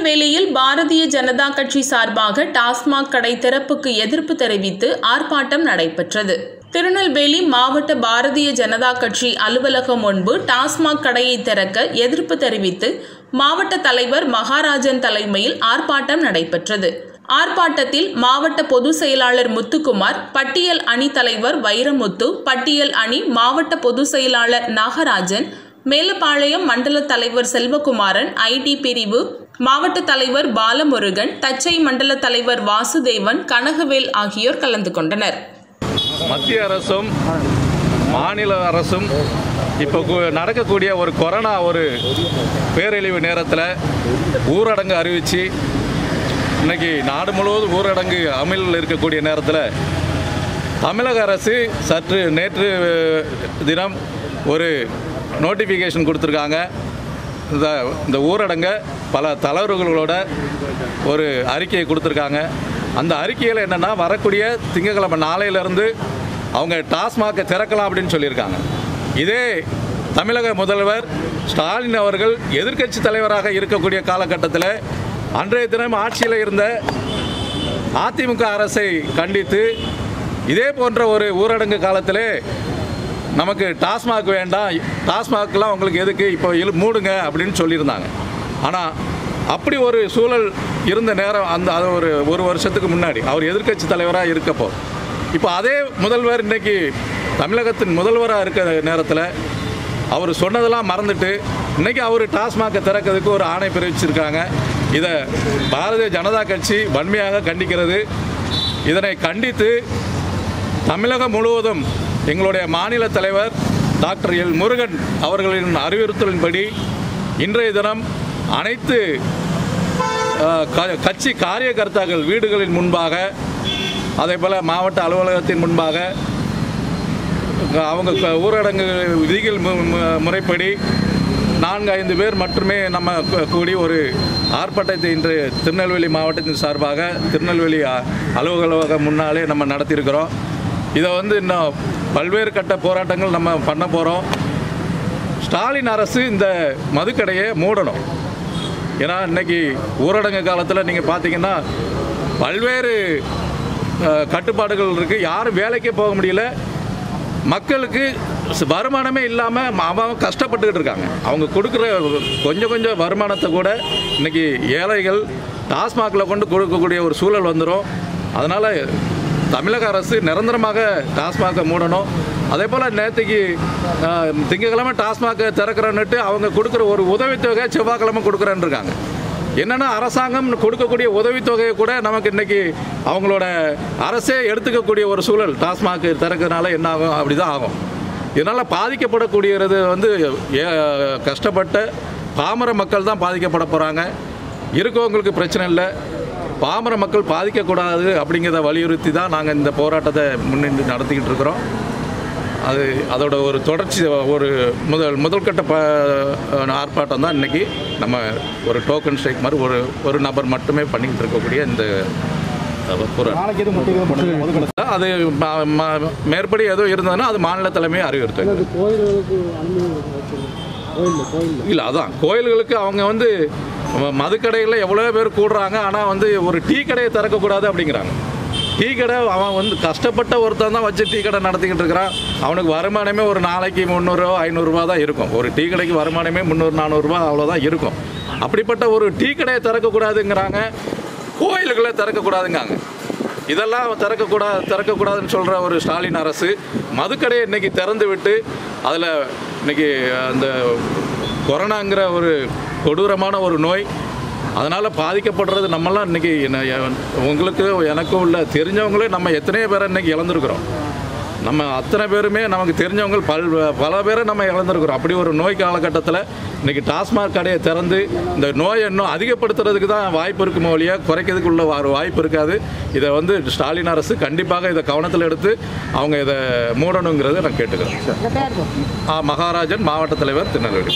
திருநெல்வேலியில் பாரதிய ஜனதா கட்சி சார்பாக டாஸ்மாக் கடை திறப்புக்கு எதிர்ப்பு தெரிவித்து ஆர்ப்பாட்டம் நடைபெற்றது. திருநெல்வேலி மாவட்ட பாரதிய ஜனதா கட்சி அலுவலகம் முன்பு டாஸ்மாக் கடையை திறக்க எதிர்ப்பு தெரிவித்து மாவட்ட தலைவர் மகாராஜன் தலைமையில் ஆர்ப்பாட்டம் நடைபெற்றது. ஆர்ப்பாட்டத்தில் மாவட்ட பொதுச் செயலாளர் முத்துக்குமார் பட்டியல் அணி தலைவர் வைரமுத்து பட்டியல் அணி மாவட்ட பொதுச் செயலாளர் நாகராஜன் மேலப்பாளையம் மண்டல தலைவர் செல்வகுமாரன் ஐடி பிரிவு மாவட்ட தலைவர் பாலமுருகன் தச்சை மண்டல தலைவர் வாசுதேவன் கனகவேல் ஆகியோர் கலந்து கொண்டனர். மத்திய அரசும் மாநில அரசும் இப்போ நடக்கக்கூடிய ஒரு கொரோனா ஒரு பேரழிவு நேரத்தில் ஊரடங்கு அறிவித்து இன்னைக்கு நாடு முழுவதும் ஊரடங்கு அமலில் இருக்கக்கூடிய நேரத்தில் தமிழக அரசு சற்று நேற்று தினம் ஒரு நோட்டிஃபிகேஷன் கொடுத்துருக்காங்க. இந்த இந்த ஊரடங்கை பல தலைவர்களோட ஒரு அறிக்கையை கொடுத்துருக்காங்க. அந்த அறிக்கையில் என்னென்னா வரக்கூடிய திங்கக்கிழமை நாளையிலேருந்து அவங்க டாஸ்மாகை திறக்கலாம் அப்படின்னு சொல்லியிருக்காங்க. இதே தமிழக முதல்வர் ஸ்டாலின் அவர்கள் எதிர்க்கட்சி தலைவராக இருக்கக்கூடிய காலகட்டத்தில் அன்றைய தினம் ஆட்சியில் இருந்த அதிமுக அரசை கண்டித்து இதே போன்ற ஒரு ஊரடங்கு காலத்திலே நமக்கு டாஸ்மாக் வேண்டாம். டாஸ்மாக்லாம் உங்களுக்கு எதுக்கு? இப்போ இழு மூடுங்க அப்படின்னு சொல்லியிருந்தாங்க. ஆனால் அப்படி ஒரு சூழல் இருந்த நேரம் அந்த அது ஒரு ஒரு வருஷத்துக்கு முன்னாடி அவர் எதிர்க்கட்சி தலைவராக இருக்கப்போ. இப்போ அதே முதல்வர் இன்றைக்கி தமிழகத்தின் முதல்வராக இருக்கிற நேரத்தில் அவர் சொன்னதெல்லாம் மறந்துட்டு இன்றைக்கி அவர் டாஸ்மாகை திறக்கிறதுக்கு ஒரு ஆணை பிரிவிச்சிருக்காங்க இதை பாரதிய ஜனதா கட்சி வன்மையாக கண்டிக்கிறது. இதனை கண்டித்து தமிழகம் முழுவதும் எங்களுடைய மாநில தலைவர் டாக்டர் எல் முருகன் அவர்களின் அறிவுறுத்தலின்படி இன்றைய தினம் அனைத்து க- கட்சி காரியகர்த்தாக்கள் வீடுகளின் முன்பாக அதே போல் மாவட்ட அலுவலகத்தின் முன்பாக அவங்க க- ஊரடங்கு விதிகள் முறைப்படி நான்கு ஐந்து பேர் மட்டுமே நம்ம கூடி ஒரு ஆர்ப்பாட்டத்தை இன்று திருநெல்வேலி மாவட்டத்தின் சார்பாக திருநெல்வேலி அலுவலக அலுவலகம் முன்னாலே நம்ம நடத்தியிருக்கிறோம். இதை வந்து இன்னும் பல்வேறு கட்ட போராட்டங்கள் நம்ம பண்ண போகிறோம் ஸ்டாலின் அரசு இந்த மதுக்கடையை மூடணும். ஏன்னா இன்னைக்கு ஊரடங்கு காலத்தில் நீங்கள் பார்த்தீங்கன்னா பல்வேறு கட்டுப்பாடுகள் இருக்குது யாரும் வேலைக்கே போக முடியல. மக்களுக்கு வருமானமே இல்லாமல் அவன் கஷ்டப்பட்டுக்கிட்டு இருக்காங்க. அவங்க கொடுக்குற கொஞ்சம் கொஞ்சம் வருமானத்தை கூட இன்னைக்கு ஏழைகள் டாஸ்மாகில் கொண்டு கொடுக்கக்கூடிய ஒரு சூழல் வந்துடும் அதனால் தமிழக அரசு நிரந்தரமாக டாஸ்மாகை மூடணும். அதே போல் நேற்றுக்கு திங்கக்கிழமை டாஸ்மாகை திறக்கிறன்னுட்டு அவங்க கொடுக்குற ஒரு உதவித்தொகை செவ்வாய்க்கிழமை கொடுக்குறேன்னு இருக்காங்க என்னென்னா அரசாங்கம் கொடுக்கக்கூடிய உதவித்தொகையை கூட நமக்கு இன்னைக்கு அவங்களோட அரசே எடுத்துக்கக்கூடிய ஒரு சூழல். டாஸ்மாக் திறக்கிறதுனால என்ன ஆகும்? அப்படி தான் ஆகும். இதனால் பாதிக்கப்படக்கூடியது வந்து ஏ- கஷ்டப்பட்ட பாமர மக்கள் தான் பாதிக்கப்பட போகிறாங்க இருக்கவங்களுக்கு பிரச்சனை இல்லை. பாமர மக்கள் பாதிக்கக்கூடாது அப்படிங்கிறத வலியுறுத்தி தான் நாங்கள் இந்த போராட்டத்தை முன்னின்று நடத்திக்கிட்டு இருக்கிறோம். அது அதோட ஒரு தொடர்ச்சி ஒரு முதல் முதல்கட்ட ப ஆர்ப்பாட்டம் தான் இன்றைக்கி நம்ம ஒரு டோக்கன் ஸ்ட்ரைக் மாதிரி ஒரு ஒரு நபர் மட்டுமே பண்ணிக்கிட்டு இருக்கக்கூடிய இந்த அது மேற்படி எதுவும் இருந்ததுன்னா அது மாநில தலைமையை கோயிலில். இல்லை அதான். கோயில்களுக்கு அவங்க வந்து மதுக்கடையில் எவ்வளோ பேர் கூடுறாங்க. ஆனால் வந்து ஒரு டீ கடையை திறக்கக்கூடாது அப்படிங்கிறாங்க. டீ கடை அவன் வந்து கஷ்டப்பட்ட ஒருத்தன் தான் வச்சு டீ கடை நடத்திக்கிட்டு இருக்கிறான். அவனுக்கு வருமானமே ஒரு நாளைக்கு முந்நூறுரூவா ஐநூறுரூவா தான் இருக்கும். ஒரு டீ கடைக்கு வருமானமே முந்நூறு நானூறுரூவா அவ்வளோதான் இருக்கும். அப்படிப்பட்ட ஒரு டீ கடையை திறக்கக்கூடாதுங்கிறாங்க. கோயில்களை திறக்கக்கூடாதுங்காங்க. இதெல்லாம் திறக்கக்கூடாது திறக்கக்கூடாதுன்னு சொல்கிற ஒரு ஸ்டாலின் அரசு மதுக்கடையை இன்னைக்கு திறந்து விட்டு அதில் இன்னைக்கு அந்த கொரோனாங்கிற ஒரு கொடூரமான ஒரு நோய் அதனால் பாதிக்கப்படுறது நம்மளாம் இன்னைக்கு உங்களுக்கு எனக்கும் உள்ள தெரிஞ்சவங்களே நம்ம எத்தனையோ பேரை இன்றைக்கி இழந்திருக்கிறோம். நம்ம அத்தனை பேருமே நமக்கு தெரிஞ்சவங்க பல் பல பேரை நம்ம இழந்திருக்கிறோம். அப்படி ஒரு நோய் காலகட்டத்தில் இன்னைக்கு டாஸ்மாக் கடையை திறந்து இந்த நோயை இன்னும் அதிகப்படுத்துறதுக்கு தான் வாய்ப்பு இருக்குமோ ஒழிய குறைக்கிறதுக்கு உள்ள ஒரு வாய்ப்பு இருக்காது. இதை வந்து ஸ்டாலின் அரசு கண்டிப்பாக இதை கவனத்தில் எடுத்து அவங்க இதை மூடணுங்கிறத நான் கேட்டுக்கிறேன். ஆ, மகாராஜன் மாவட்ட தலைவர் திருநெல்வேலி.